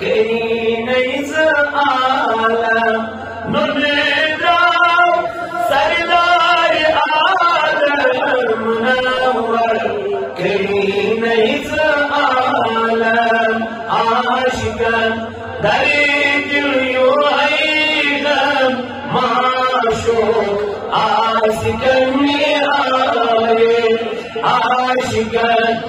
کئی نیز عالم نمدا سردار عالم منور کئی نیز عالم عاشقن در دل یو ایدم معشوق عاشقن میں آئے عاشقن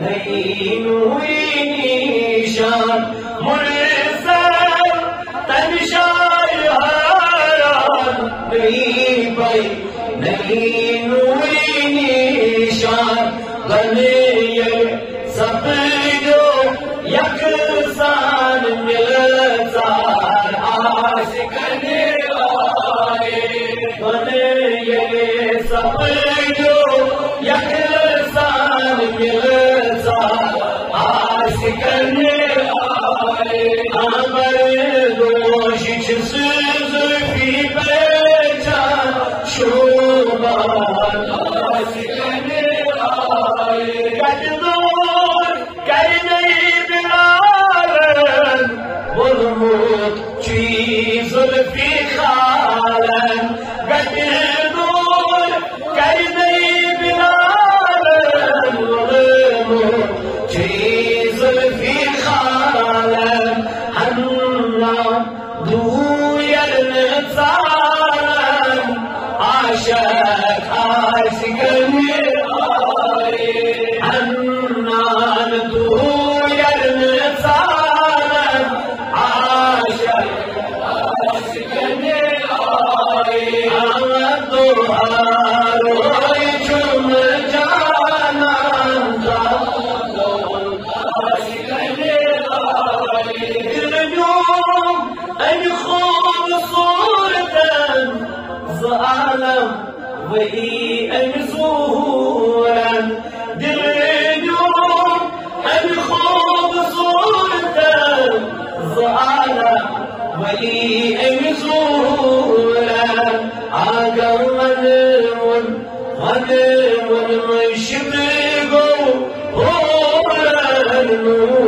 نئی نوری نیشان منظر تنشای حیران نئی بھائی نئی نوری نیشان بنے یہ سپنے Ai, gratidão! وهي أمزولا دلدور أبخوض صورتا زعالا وهي أمزولا عقر مدون مدون مشبقو هو النور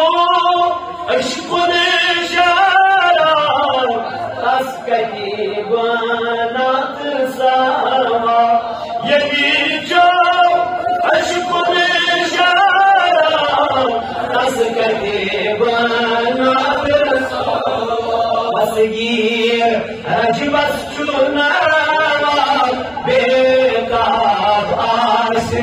یمچو اشکن شارا اسکتی گوانات ساما یمچو اشکن شارا اسکتی گوانات ساما بس گیر اج بس چونا بیتاب آس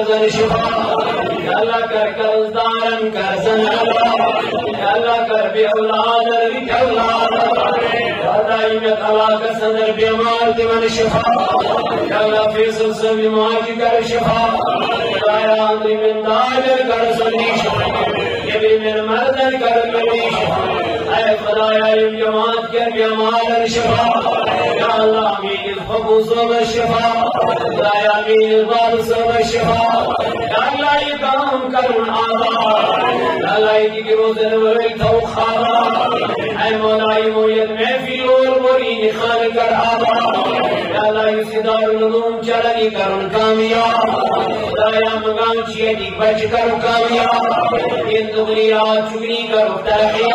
ملدارن مرزن شفا یالا کر کلدارن کرزن یالا کر بی اولادن بی اولادن دائی میں طلاق صدر بیمار دیون شفا، یا اللہ فیصل سے بیمار کی کر شفا خدایا آندی من دائر کر سنی شفا یہ بھی من مردن کر کنی شفا اے خدایا ام جماعت کے بیمار شفا یا اللہ امین الفقو صوب شفا خدایا امین الباب صوب شفا یا اللہ یہ کام کرن آزاد یا اللہ یہ روزن تو خارا اے مولائی مویت محفی اور مرین خان کر آبا یا اللہ یہ چلنی کرن کامیاب خدایا مگان چیتی بچ کر کامیاب یہ دنیا چگنی کر ترقی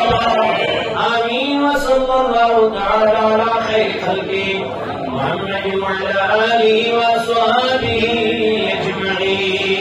آمین و صلی اللہ تعالی علی خیر خلقی محمد وعلى آله وصحبه أجمعين.